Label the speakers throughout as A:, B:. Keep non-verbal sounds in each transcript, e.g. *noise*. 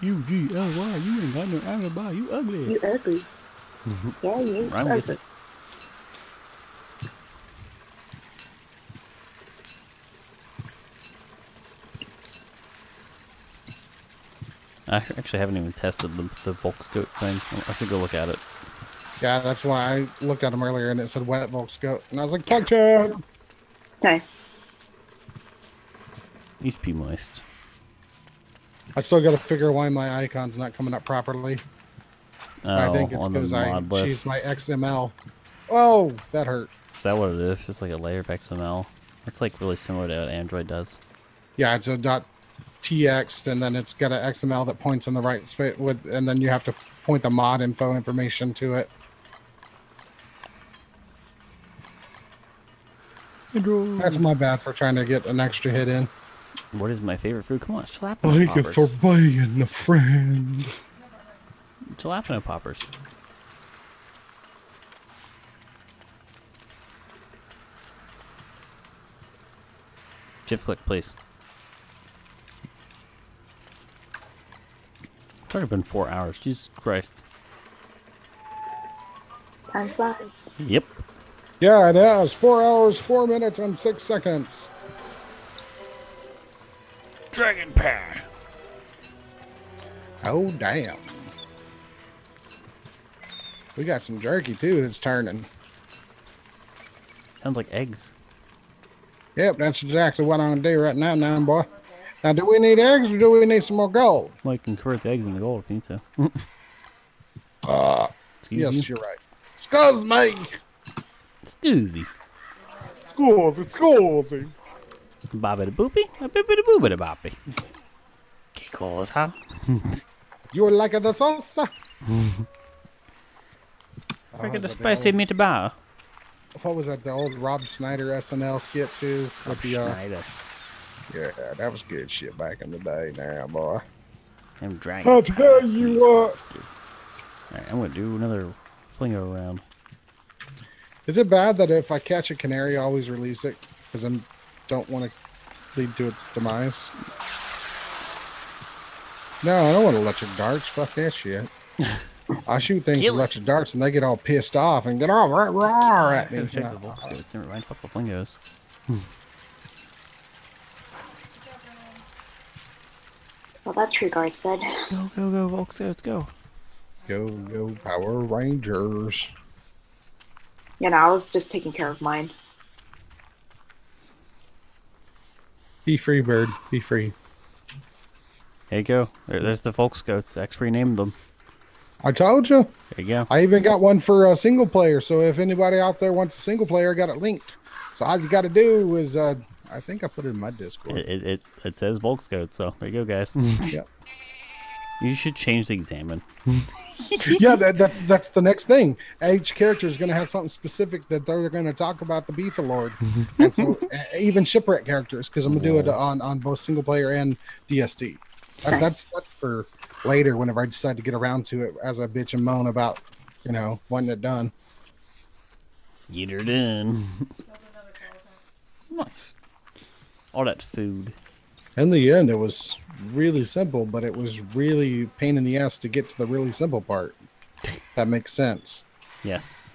A: U G L Y. You ain't got no alibi. You ugly.
B: You ugly. Mm-hmm. Yeah, you
A: Rhyme gets
B: ugly.
A: it. I actually haven't even tested the, the Volx goat thing. I should go look at it.
C: Yeah, that's why I looked at them earlier and it said wet Volx goat. And I was like, fuck it.
B: Nice.
A: He's to be moist.
C: I still got to figure why my icon's not coming up properly.
A: Oh,
C: I think it's because I
A: mod list.
C: she's my XML. Oh, that hurt.
A: Is that what it is? Just like a layer of XML. It's like really similar to what Android does.
C: Yeah, it's a dot .txt, and then it's got an XML that points in the right space with, and then you have to point the mod info information to it. That's my bad for trying to get an extra hit in.
A: What is my favorite food? Come on, jalapeno
C: Thank you
A: poppers.
C: for being a friend.
A: jalapeno poppers. Shift click, please. It's already been four hours. Jesus Christ.
B: Time flies.
A: Yep.
C: Yeah, it has. Four hours, four minutes, and six seconds.
A: Dragon Pair.
C: Oh, damn. We got some jerky, too, that's turning.
A: Sounds like eggs.
C: Yep, that's exactly what I'm going to do right now, now, boy. Now, do we need eggs or do we need some more gold?
A: Well, you can convert the eggs into gold if you need to.
C: Uh,
A: Excuse
C: yes,
A: me.
C: you're right. Excuse me.
A: Excuse,
C: excuse.
A: Bobby the boopy, a boopy the boppy. Giggles, huh?
C: You like the salsa? *laughs*
A: Look at the spicy
C: old-
A: meatball.
C: what was that? The old Rob Schneider SNL skit too? With the, uh,
A: Schneider.
C: yeah, that was good shit back in the day. Now, boy.
A: I'm dragging.
C: I'll tell you what.
A: Alright, I'm gonna do another flingo round.
C: Is it bad that if I catch a canary, I always release it because I don't want to lead to its demise? No, I don't want electric darts. Fuck that shit. I shoot things with
A: Kill it.
C: electric darts and they get all pissed off and get all rah, rah at me.
A: Go check
C: No.
A: the box. It's in right fuck the flingos.
B: Well, that tree guard's dead.
A: Go, go, go, folks. Let's go.
C: Go, go, Power Rangers.
B: You know, I was just taking care of mine.
C: Be free, bird. Be free.
A: There you go. There, there's the Volx goats. X renamed them.
C: I told you.
A: There you go.
C: I even got one for a single player. So if anybody out there wants a single player, I got it linked. So all you got to do is, uh, I think I put it in my Discord.
A: It, it, it, it says Volx goat, so there you go, guys. *laughs*
C: Yep.
A: You should change the examine. *laughs* *laughs*
C: yeah, that, that's that's the next thing. Each character is going to have something specific that they're going to talk about the Beef Lord, mm-hmm. and so even shipwreck characters because I'm gonna do it on on both single player and DST. That,
B: Nice.
C: That's that's for later whenever I decide to get around to it as I bitch and moan about you know wanting it done.
A: Get her done. nice. All that food.
C: In the end, it was really simple, but it was really pain in the ass to get to the really simple part. That makes sense.
A: Yes.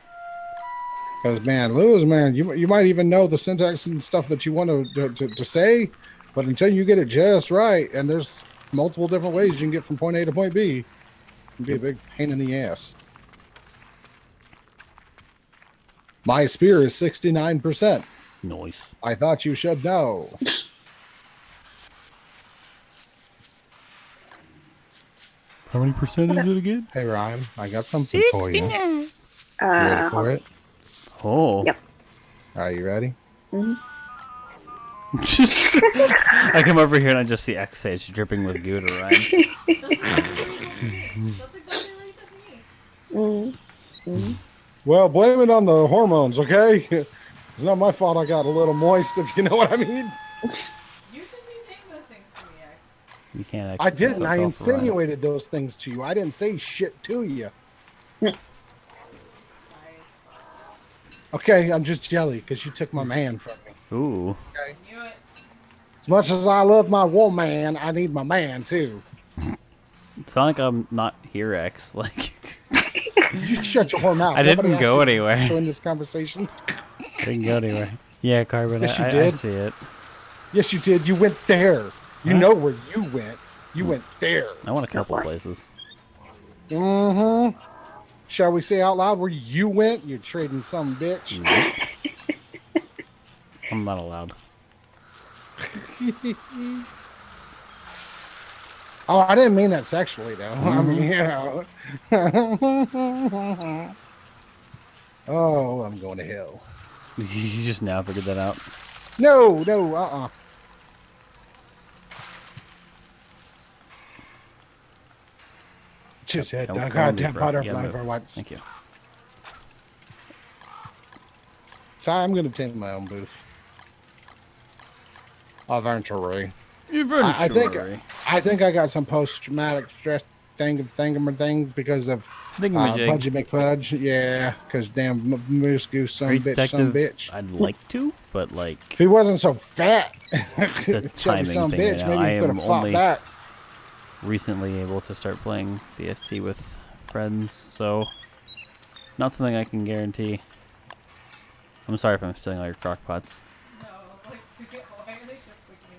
C: Because man, Lewis, man, you you might even know the syntax and stuff that you want to, to to say, but until you get it just right, and there's multiple different ways you can get from point A to point B, it can be a big pain in the ass. My spear is sixty nine percent.
A: Nice.
C: I thought you should know. *laughs*
A: How many percent is it again?
C: Hey Ryan, I got something for you. You
B: Uh,
C: ready for it?
A: Oh.
B: Yep.
C: Are you ready? *laughs*
A: I come over here and I just see X Sage dripping with Gouda, right? *laughs*
B: mm,
C: Well, blame it on the hormones, okay? *laughs* It's not my fault I got a little moist, if you know what I mean.
D: You
A: can't.
C: I didn't. I insinuated those things to you. I didn't say shit to you. Okay, I'm just jelly because you took my man from me.
A: Ooh.
D: It.
C: As much as I love my woman, I need my man too.
A: It's not like I'm not here, X. *laughs* Like,
C: You shut your whore mouth.
A: I didn't go anywhere.
C: Join this conversation.
A: didn't go anywhere. Yeah, Carbon,
C: Yes,
A: I,
C: you
A: I- I see it.
C: Yes, you did. You went there. You
A: Huh?
C: know where you went. You went there.
A: I went a couple places.
C: Mm-hmm. Shall we say out loud where you went? You're trading some bitch. *laughs*
A: I'm not allowed. *laughs*
C: oh, I didn't mean that sexually, though. I mean, you know. *laughs* oh, I'm going to hell.
A: you just now figured that out.
C: No, no, uh-uh. Just hit
A: Come-
C: a
A: come on,
C: goddamn
A: bro. Yeah,
C: butterfly for once.
A: Thank you.
C: So I'm going to tend my own booth. Eventually. I- I think- I think I got some post-traumatic stress thing thing thing because of uh,
A: Thingamajig.
C: Pudgy McPudge. Yeah, because damn Moose Goose son
A: Great
C: bitch, son
A: detective.
C: bitch.
A: I'd like to, but like,
C: If he wasn't so fat,
A: a *laughs* timing
C: son
A: thing,
C: bitch,
A: you know.
C: maybe
A: I
C: he could
A: am
C: have fought
A: only-
C: back.
A: Recently able to start playing DST with friends, so not something I can guarantee. I'm sorry if I'm stealing all your crock pots.
D: No, *laughs* like, why are they just looking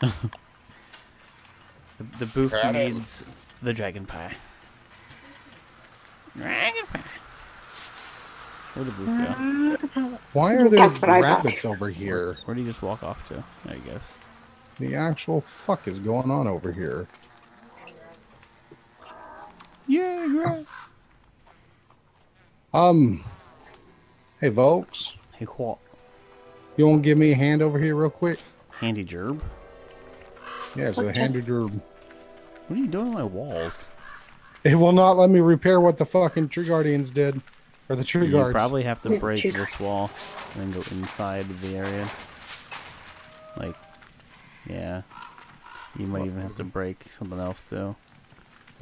D: at my door?
A: The, the booth
C: Got it.
A: needs the dragon pie. Dragon pie. Where'd the booth go?
C: Why are there
B: That's what I thought.
C: rabbits over here?
A: Where do you just walk off to? There you go.
C: The actual fuck is going on over here?
A: Yeah, grass.
C: Um, hey, folks,
A: Hey, what?
C: you want to give me a hand over here real quick?
A: Handy gerb.
C: Yeah, so
B: a
C: handy your.
A: What are you doing on my walls?
C: It will not let me repair what the fucking tree guardians did, or the tree
A: You
C: guards.
A: probably have to *laughs* break this wall and then go inside the area. Like, yeah. You might even have to break something else too.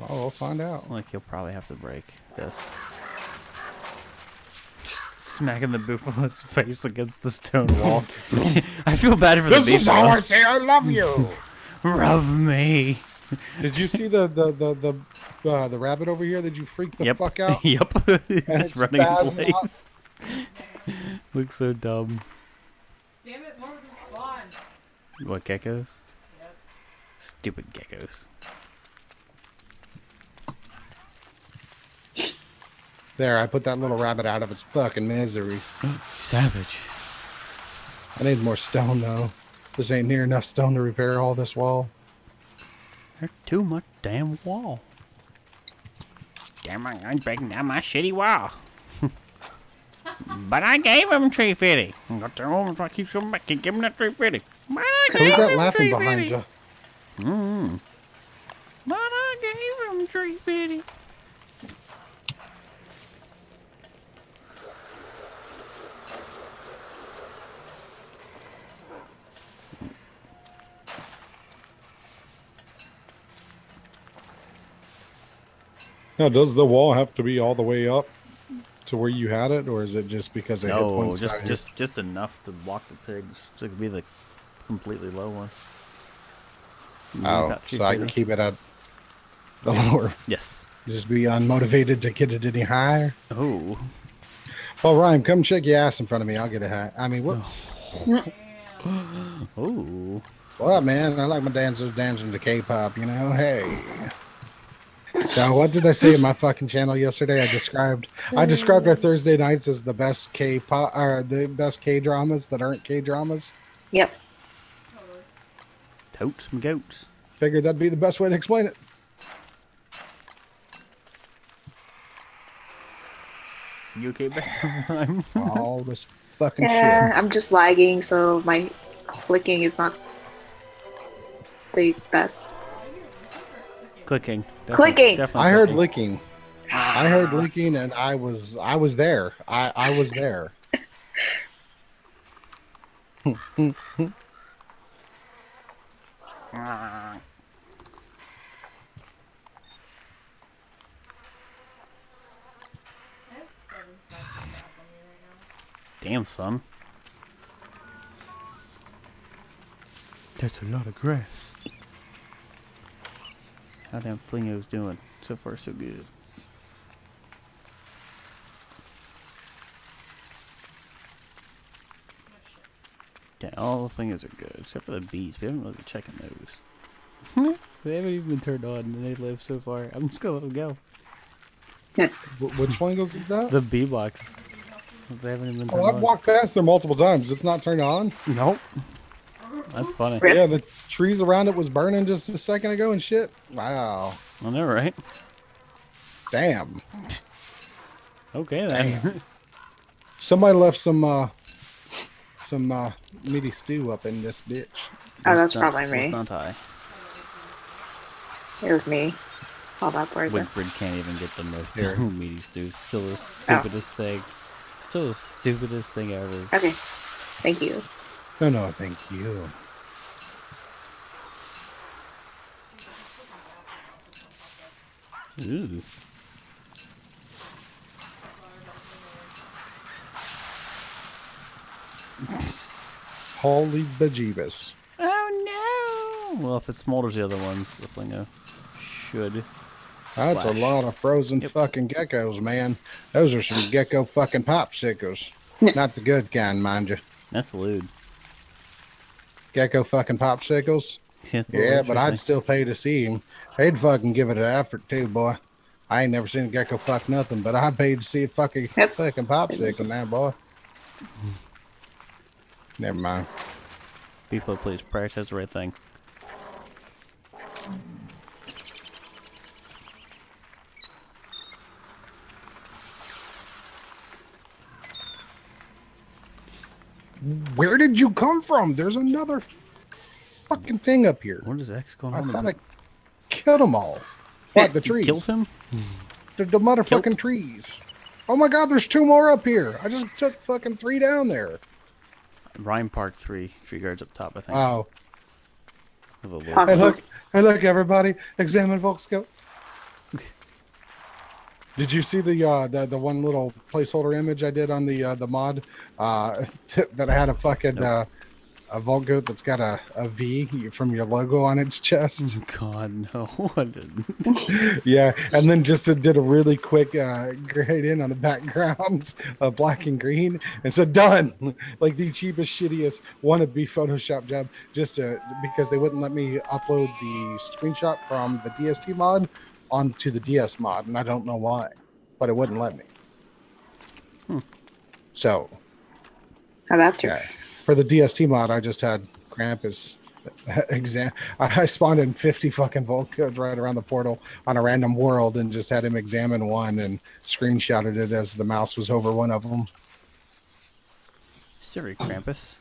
C: Oh, we'll find out.
A: Like, you'll probably have to break this. Smacking the buffalo's *laughs* face against the stone wall. *laughs* I feel bad for
C: This
A: the
C: is how I
A: buffalo.
C: say I love you. *laughs*
A: Rub me.
C: Did you see the the the the, uh, the rabbit over here? Did you freak the
A: yep.
C: fuck out?
A: yep. it's
C: it's
A: running in place. Looks so dumb.
D: Damn it, more of them spawned.
A: What, geckos?
D: Yep.
A: Stupid geckos.
C: There, I put that little rabbit out of its fucking misery.
A: Savage.
C: I need more stone though. This ain't near enough stone to repair all this wall.
A: There's too much damn wall. Damn, I'm breaking down my shitty wall. *laughs* but I gave him 350. Got their own, so I keep coming back and give him that 350. But I
C: Who's that laughing behind
A: 350.
C: you?
A: Mm. But I gave him 350.
C: Now, does the wall have to be all the way up to where you had it, or is it just because of hit
A: No,
C: points?
A: just
C: value?
A: just just enough to block the pigs. So it could be the completely low one.
C: oh, so I can keep it at the lower.
A: Yes.
C: Just be unmotivated to get it any higher.
A: Oh.
C: Well, Ryan, come check your ass in front of me. I'll get it high. I mean, whoops.
A: Oh.
C: What, man? I like my dancers dancing to K-pop. You know, hey. So, what did I say in my fucking channel yesterday? I described I described our Thursday nights as the best K-pop or the best K-dramas that aren't K-dramas.
B: Yep.
D: Totally.
A: Totes some goats.
C: Figured that'd be the best way to explain it.
A: You okay back time? *laughs*
C: All this fucking
B: Yeah,
C: shit.
B: I'm just lagging, so my clicking is not the best.
A: Clicking. Definitely-
B: Clicking!
A: definitely
C: I heard
A: clicking.
C: licking. I heard licking, and I was I was there. I I was there.
D: I have seven stacks of gas on me right now.
A: Damn, son. That's a lot of grass. How damn Flingo's doing? So far, so good. Yeah, all the Flingos are good, except for the bees. We haven't really been checking those. Hmm? they haven't even been turned on, and they live so far. I'm just gonna let them go. *laughs*
C: Which Flingos is that?
A: The bee boxes. They haven't even been oh, turned
C: Oh, I've
A: on.
C: walked past there multiple times. It's not turned on.
A: Nope. That's funny.
B: Really?
C: Yeah, the trees around it was burning just a second ago and shit. Wow.
A: I know, right?
C: Damn.
A: Okay then.
C: Damn. Somebody left some uh some uh meaty stew up in this bitch.
B: Oh, that's
A: not-
B: probably me.
A: let's not I.
B: It was me. Hold up, where is it?
A: Winfred can't even get the most
C: Here. *laughs*
A: meaty stew. Still the stupidest thing. Still the stupidest thing ever.
B: Okay. Thank you.
C: No, no, thank you.
A: Ooh. *laughs*
C: Holy bejeebus.
A: Oh no! Well, if it smolders the other ones, the Flingo should.
C: That's a lot of frozen
A: Yep.
C: fucking geckos, man. Those are some gecko fucking popsicles. *laughs* Not the good kind, mind you.
A: That's lewd.
C: Gecko fucking popsicles.
A: Yes,
C: Yeah, but I'd still pay to see him. They'd fucking give it an effort too, boy. I ain't never seen a gecko fuck nothing, but I'd pay to see a fucking
B: Yep.
C: fucking popsicle now, boy. Never mind.
A: Beefalo, please practice the right thing.
C: Where did you come from? There's another f- fucking thing up here.
A: What is X going
C: I
A: on?
C: I thought I killed them all. What, the trees?
A: Kills him?
C: The, the motherfucking
A: Killed?
C: trees. Oh my god, there's two more up here. I just took fucking three down there.
A: Rhyme Park 3, tree guards up top, I think.
C: Oh.
A: With a little-
B: Awesome.
C: Hey, look. Hey, look, everybody. Examine Volkscope. Did you see the uh the, the one little placeholder image I did on the uh, the mod uh *laughs* that I had a fucking
A: Nope.
C: uh, a Vault goat that's got a, a V from your logo on its chest? *laughs*
A: God, no. *laughs* I didn't.
C: yeah, and then just uh, did a really quick uh, grade in on the backgrounds of black and green and said done like the cheapest shittiest wannabe Photoshop job just to, because they wouldn't let me upload the screenshot from the DST mod onto the DS mod, and I don't know why, but it wouldn't let me.
A: Hmm.
C: So
B: How about you?
C: yeah, for the DST mod, I just had Krampus *laughs* exam. I I spawned in 50 fucking vault codes right around the portal on a random world and just had him examine one and screenshotted it as the mouse was over one of them.
A: Sorry, Krampus.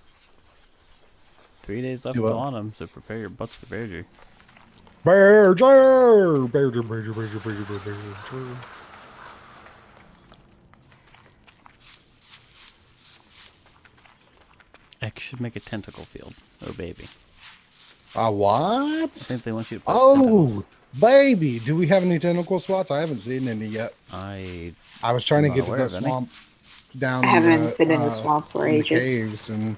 A: Three days left
C: Do
A: until
C: what?
A: autumn, so prepare your butts for Bearger.
C: Bear Bear Bear Bear Bear Bear Bear
A: X should make a tentacle field. Oh, baby.
C: A what?
A: I think they want you to.
C: oh,
A: tentacles.
C: baby! Do we have any tentacle spots? I haven't seen any yet.
A: I.
C: I was trying to get to the swamp. Down.
B: I haven't
C: the,
B: been in the
C: uh,
B: swamp for ages.
C: Caves and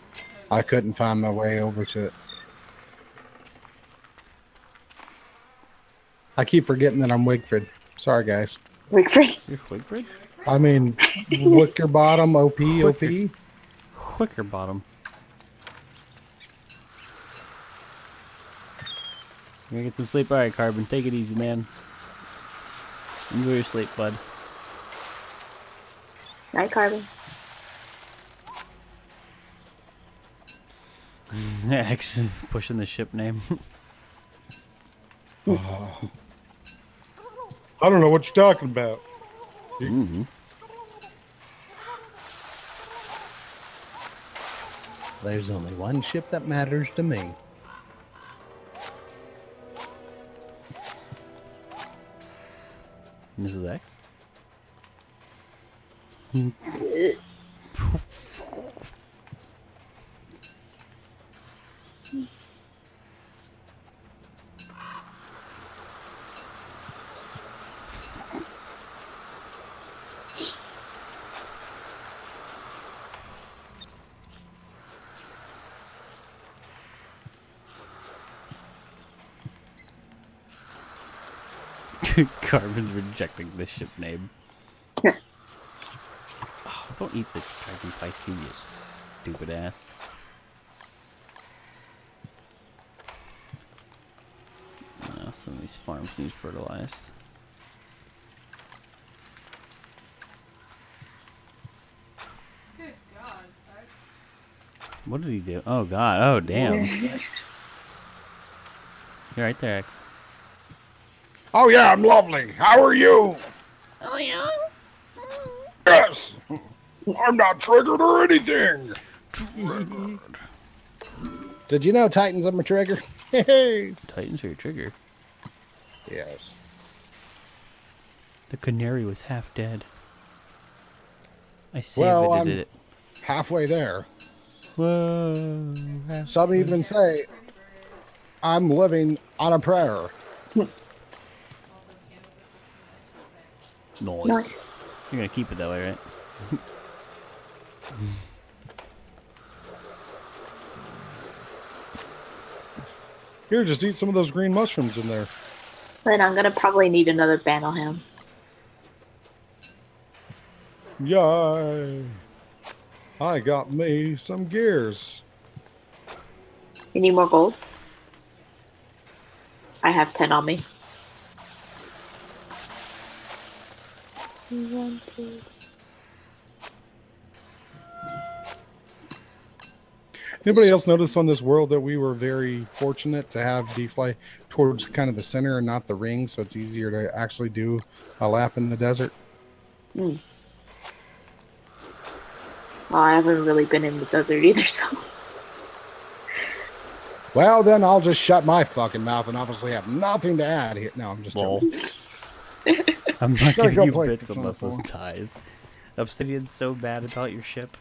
C: I couldn't find my way over to it. I keep forgetting that I'm Wigfrid. Sorry, guys.
B: Wigfrid.
A: you're Wigfrid?
C: I mean, Wickerbottom, OP, OP.
A: Quicker bottom. You gonna get some sleep? Alright, Carbon. Take it easy, man. Enjoy your sleep, bud.
B: Night, Carbon. *laughs*
A: X pushing the ship name. *laughs* Oh.
C: I don't know what you're talking about.
A: mm-hmm.
C: There's only one ship that matters to me.
A: Mrs. X? *laughs* Carbon's rejecting the ship name.
B: Yeah. *laughs*
A: oh, don't eat the dragon Pisces, you stupid ass. No, some of these farms need fertilized.
D: Good God.
A: What did he do? Oh god, oh damn. You're right there, X.
C: Oh yeah, I'm lovely. How are you?
A: Oh yeah?
C: Yes. I'm not triggered or anything. Triggered. *laughs* Did you know Titans are my trigger? Hey. *laughs*
A: Titans are your trigger.
C: yes.
A: The canary was half dead. I saved
C: Well,
A: it,
C: I'm-
A: did it.
C: Halfway there.
A: Whoa. half-
C: Some even say I'm living on a prayer. *laughs*
A: Nice.
B: Nice.
A: You're gonna keep it that way, right? *laughs*
C: Here, just eat some of those green mushrooms in there.
B: Then I'm gonna probably need another banner ham.
C: Yay. I got me some gears.
B: You need more gold? I have 10 on me. One, two,
C: Anybody else notice on this world that we were very fortunate to have D-Fly towards kind of the center and not the ring, so it's easier to actually do a lap in the desert? Hmm.
B: Well, I haven't really been in the desert either, *laughs* so.
C: Well, then I'll just shut my fucking mouth and obviously have nothing to add here. No, I'm just
A: Lol.
C: joking. *laughs* *laughs*
A: I'm not
C: Gotta
A: giving
C: go
A: you bits
C: Persona
A: unless this
C: 4.
A: dies. Obsidian's so bad about your ship.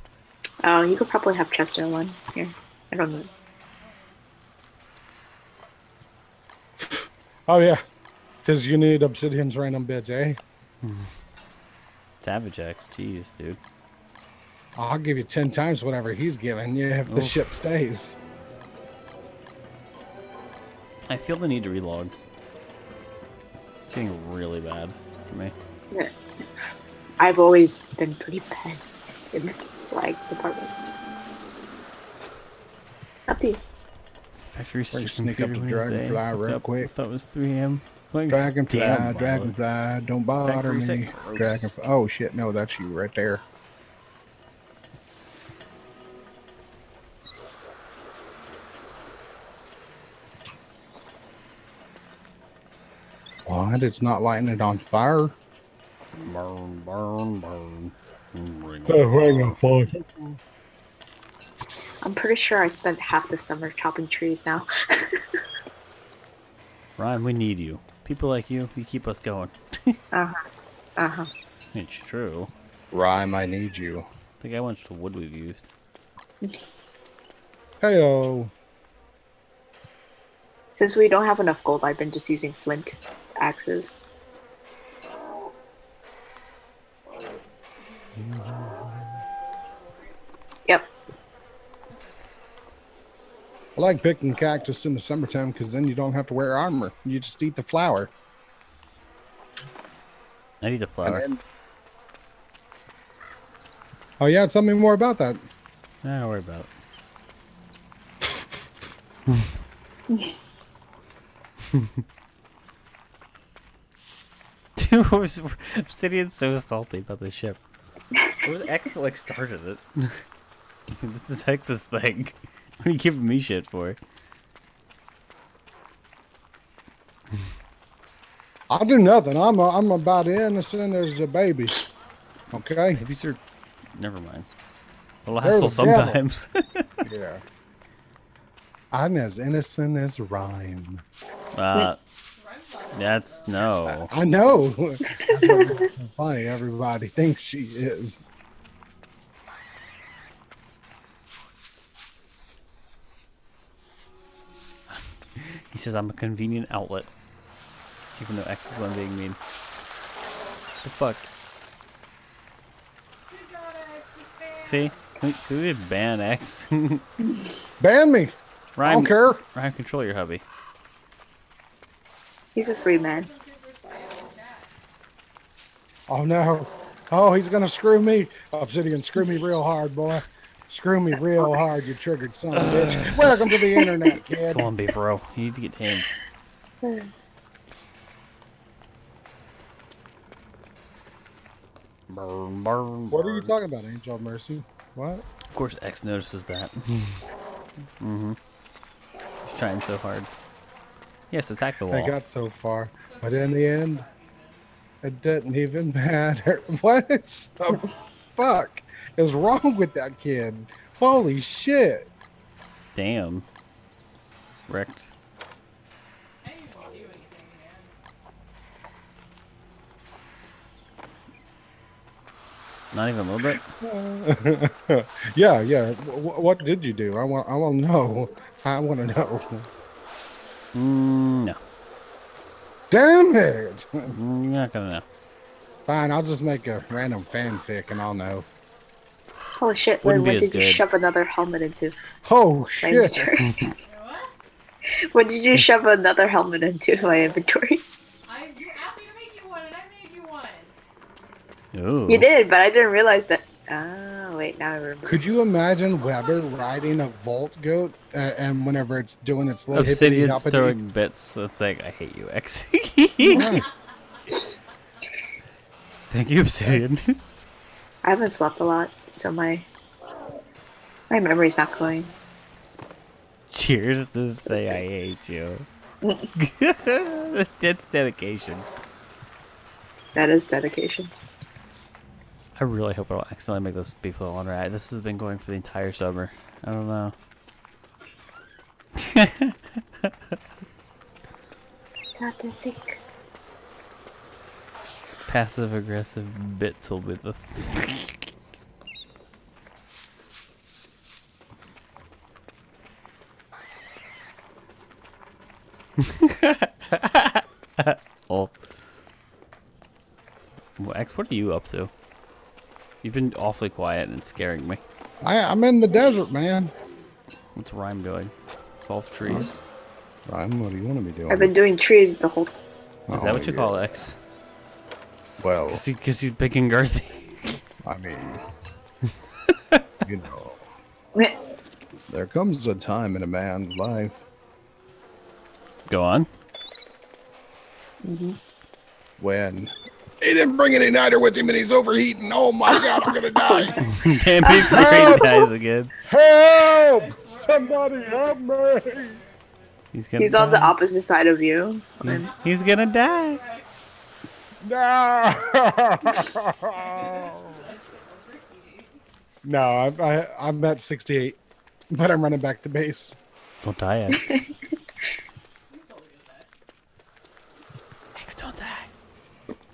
B: Oh, you could probably have Chester one. Here. I don't know.
C: Oh yeah, because you need Obsidian's random bits, eh?
A: Savage X, jeez, dude.
C: I'll give you ten times whatever he's giving you if the
A: Oof.
C: ship stays.
A: I feel the need to relog. It's getting really bad for me.
B: Yeah. I've always been pretty bad in the flag department. Up to you.
A: Factory
C: We're gonna
A: system
C: sneak up to. Dragonfly real
A: up,
C: quick.
A: Thought it was 3 a.m. Like,
C: Dragonfly, dragonfly, don't bother
A: Factory
C: me.
A: set.
C: Dragonfly. Oh shit, no, that's you right there. What? It's not lighting it on fire?
A: Burn, burn, burn. Ring.
B: I'm pretty sure I spent half the summer chopping trees now. *laughs*
A: Ryan, we need you. People like you, you keep us going. *laughs*
B: Uh huh. Uh huh.
A: It's true.
C: Rhyme, I need you.
A: Think how much wood we've used.
C: Heyo.
B: Since we don't have enough gold, I've been just using flint axes. Yep.
C: I like picking cactus in the summertime because then you don't have to wear armor. You just eat the flower.
A: I need the flower.
C: then- Oh yeah, tell me more about that.
A: Nah, don't worry about it. *laughs* *laughs* *laughs* Dude, was- Obsidian's so salty about this ship. It was X that like started it. *laughs* this is X's thing. *laughs* What are you giving me shit for?
C: I'll do nothing. I'm a, I'm about innocent as a baby. Okay.
A: Babies are. Never mind. They'll
C: They're the
A: hassle sometimes.
C: Yeah. I'm as innocent as rhyme.
A: uh,
D: Run flag.
A: That's no.
C: I know. That's what makes it funny. Everybody thinks she is.
A: He says I'm a convenient outlet. Even though X is one being mean. The fuck?
D: Good God, X, this
A: See? Who, who ban X? *laughs*
C: Ban me. I
A: Ryan,
C: don't care.
A: Ryan, control your hubby.
B: He's a free man.
D: Don't give her style.
C: Oh no. Oh, he's gonna screw me. Obsidian, screw me real hard, boy. Screw me real hard, you triggered son of a bitch. *sighs* Welcome to the internet, kid.
A: Come on, Beefro. You need to get tamed. Burn, burn,
C: What are you talking about, Angel of Mercy? What?
A: Of course, X notices that. *laughs* mm-hmm. He's trying so hard. Yes, attack the wall.
C: I got so far, but in the end, it didn't even *laughs* matter. *laughs* What the fuck is wrong with that kid? Holy shit!
A: Damn. Wrecked.
D: Didn't do anything, man.
A: Not even a little bit. *laughs*
C: yeah, yeah. W- what did you do? I want. I want to know. I want to know.
A: Mm, no.
C: Damn it!
A: Mm, You're not gonna know.
C: Fine, I'll just make a random fanfic and I'll know.
B: Holy shit,
A: Wouldn't
B: Linh,
A: be
B: what
A: as
B: did you shove another helmet into
C: Oh shit!
B: inventory?
D: You know what?
B: when did you shove another helmet into my inventory?
D: I you asked me to make you one, and I made you one.
A: Ooh.
B: You did, but I didn't realize that. Oh, wait, now I remember.
C: Could you imagine Weber riding a Volt Goat uh, and whenever it's doing its little
A: Obsidian's
C: hippity
A: throwing bits. It's like, I hate you, X.
C: Right. *laughs*
A: Thank you, Obsidian.
B: I haven't slept a lot, so my my memory's not going.
A: Cheers to say I hate you. *laughs* *laughs* That's dedication.
B: That is dedication.
A: I really hope I don't accidentally make this beef little right. This has been going for the entire summer. I don't know.
B: Statistic.
A: Passive aggressive bits will be the. *laughs* oh. Well, X, what are you up to? You've been awfully quiet and it's scaring me.
C: I, I'm in the desert, man.
A: What's Rhyme doing? 12 trees?
C: Rhyme, what do you want to be doing?
B: I've been doing trees the whole.
A: Is
C: Oh,
A: that what you call X?
C: Well,
A: Because he, 'cause he's picking Garthy. *laughs*
C: I mean, *laughs* you know, there comes a time in a man's life
A: Go on. Mm-hmm.
C: when he didn't bring any niter with him and he's overheating. Oh my god, I'm gonna die! *laughs*
A: Damn beef afraid dies again.
C: Help! Somebody help me!
A: He's gonna
B: He's on the opposite side of you.
A: He's, he's gonna die.
C: No! *laughs* no, I, I, I'm at 68, but I'm running back to base.
A: Don't die, X. *laughs*
D: You told me that.
A: X, don't die.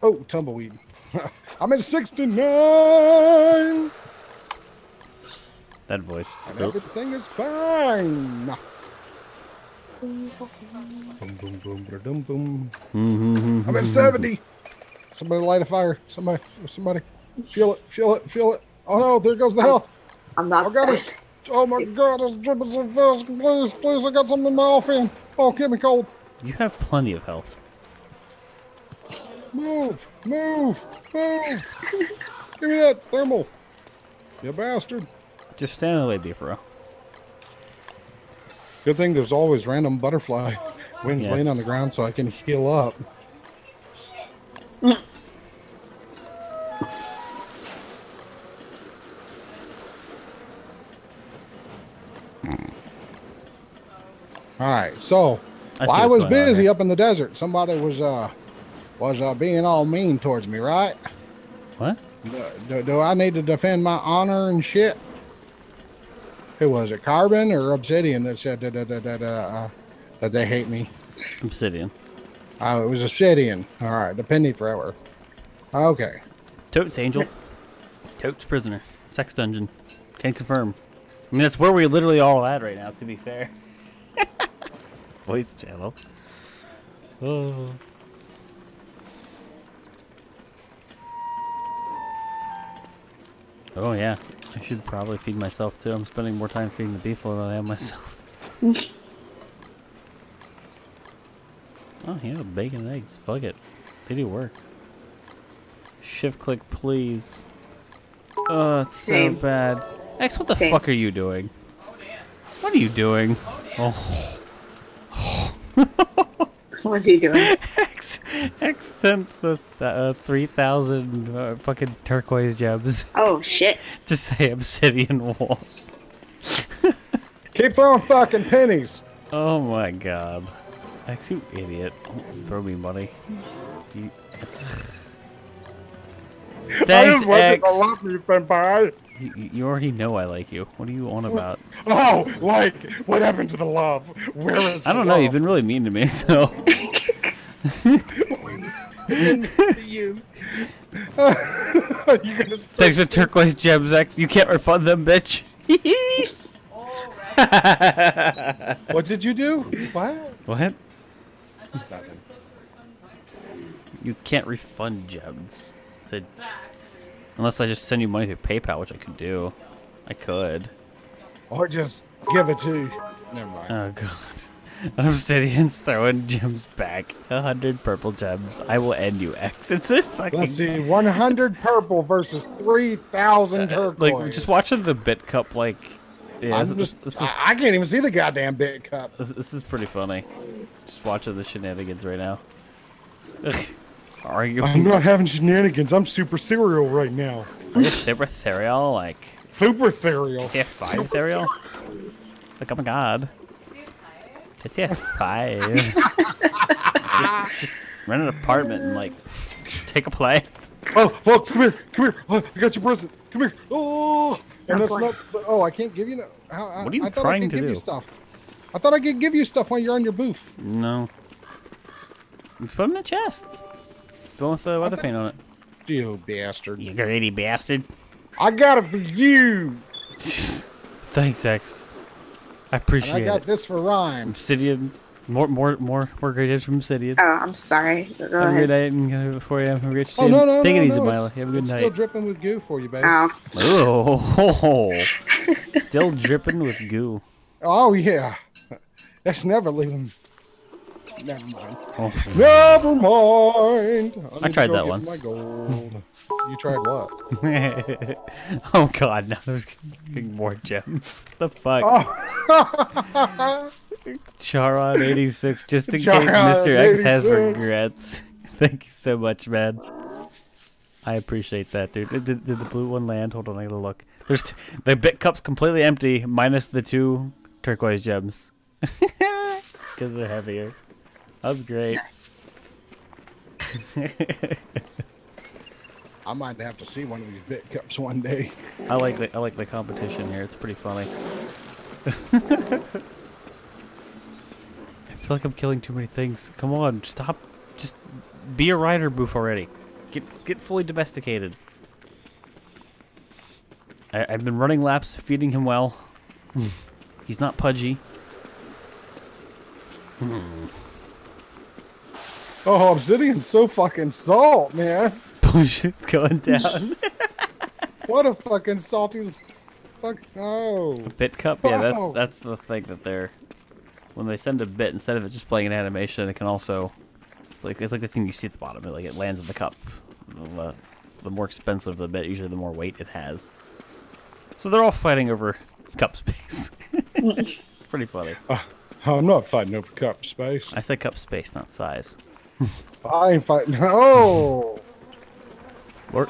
C: Oh, tumbleweed. *laughs* I'm at 69!
A: That voice.
C: And
A: Nope.
C: everything is fine. Boom, boom, boom, ba-dum, boom.
A: Mhm.
C: I'm at 70. Somebody light a fire. Somebody, somebody. Feel it, feel it, feel it. Oh no, there goes the health.
B: I'm not.
C: I got it. Oh my god, it's dripping so fast. Please, please, I got something in my offhand. Oh, get me cold.
A: You have plenty of health.
C: Move, move, move. Give me that thermal. You bastard.
A: Just stand in the way, Beefro.
C: Good thing there's always random butterfly wings laying on the ground so I can heal up. All right, so
A: I
C: while I was busy up in the desert, somebody was uh was uh being all mean towards me, right?
A: What?
C: Do, do, do I need to defend my honor and shit? Who was it, Carbon or Obsidian that said that, that, that, that, uh, that they hate me?
A: Obsidian.
C: Oh, it was Obsidian. All right, the penny thrower. Okay.
A: Totes Angel. Totes Prisoner. Sex Dungeon. Can't confirm. I mean, that's where we're literally all at right now, to be fair. *laughs* Voice channel. Oh. Oh, yeah. I should probably feed myself too. I'm spending more time feeding the beef than I am myself. *laughs* oh, yeah, bacon and eggs. Fuck it. They do work. Shift click, please. Oh, it's so bad. X, what the
B: Same.
A: fuck are you doing? What are you doing? Oh, *laughs*
B: What's he doing? *laughs*
A: X, X sent uh, uh, 3,000 uh, fucking turquoise gems
B: Oh shit. *laughs*
A: to say obsidian wall.
C: Keep throwing fucking pennies.
A: Oh my god. X, you idiot. Don't throw me money. You... *laughs*
C: I
A: Thanks,
C: just wanted to love you, senpai.
A: You, you- you already know I like you. What are you on about?
C: Oh, like, what happened to the love? Where is
A: I don't know. You've been really mean to me, so. *laughs*
C: been *laughs* you. Are you gonna stay?
A: Thanks for turquoise gems, X. You can't refund them, bitch. *laughs*
C: What did you do? What?
A: what?
C: Nothing.
A: You can't refund gems. Said, unless I just send you money through PayPal, which I could do. I could.
C: Or just give it to. you. Never mind.
A: Oh god. *laughs* An obsidian's throwing gems back. A hundred purple gems. I will end you, X. *laughs* It's a fucking.
C: Let's see, 100 purple versus 3,000 turquoise.
A: Uh, Like just watching the bit cup, like. Yeah,
C: I'm
A: this,
C: just,
A: this is
C: I, I can't even see the goddamn bit cup.
A: This, this is pretty funny. Just watching the shenanigans right now. Are you
C: I'm not having shenanigans. I'm super cereal right now.
A: super cereal? Like
C: Super cereal.
A: GTA 5 cereal? Like, oh my god. GTA 5. *laughs* just, just rent an apartment and, like, take a play.
C: Oh, folks, come here, come here. Oh, I got your present. Come here. Oh, and that's not. Oh, I can't give you. No, how, I-
A: What are you
C: I thought
A: trying
C: I could
A: to
C: give you stuff. I thought I could give you stuff while you're on your booth.
A: No. You Put them in the chest. Go with the weather
C: thought-
A: paint on it.
C: You bastard.
A: You greedy bastard.
C: I got it for you. *laughs*
A: Thanks, X. I
C: And
A: appreciate
C: I got
A: it.
C: this for rhyme.
A: Obsidian. More, more, more, more great hits from Obsidian.
B: Oh, I'm sorry. Go
A: Have a good
B: ahead.
A: night and before you have a great
C: Oh no no
A: Take
C: no
A: it easy,
C: no!
A: Milo.
C: It's,
A: Have a good
C: it's
A: night.
C: still dripping with goo for you, baby.
B: Oh,
A: Oh, *laughs* still dripping with goo.
C: Oh yeah, that's never leaving. Never mind.
A: Oh,
C: Never mind.
A: I
C: need to
A: tried that
C: get
A: once.
C: My gold. You tried what? *laughs*
A: oh God! Now there's getting more gems. the fuck?
C: Oh. *laughs*
A: Charon eighty six, just in case
C: Charon
A: Mr. X has regrets. *laughs* Thank you so much, man. I appreciate that, dude. Did, did, did the blue one land? Hold on, I gotta look. There's t- the bit cup's completely empty, minus the two turquoise gems, because they're heavier. That was great.
B: nice.
C: I might have to see one of these bit cups one day.
A: I like the I like the competition here. It's pretty funny. *laughs* I feel like I'm killing too many things. Come on, stop. Just be a rider booth already. Get get fully domesticated. I, I've been running laps, feeding him well. *laughs* He's not pudgy. Hmm.
C: Oh, obsidian's so fucking salt, man. *laughs*
A: Oh, Bullshit's going *laughs* down.
C: What a fucking salty fuck. Oh.
A: A bit cup, yeah, that's
C: oh.
A: that's the thing that they're when they send a bit instead of it just playing an animation, it can also it's like it's like the thing you see at the bottom. It like it lands in the cup. The, the more expensive the bit, usually the more weight it has. So they're all fighting over cup space. *laughs* it's pretty funny.
C: Uh, I'm not fighting over cup space.
A: I said cup space, not size.
C: I ain't fighting. *laughs* Oh.
A: Lord,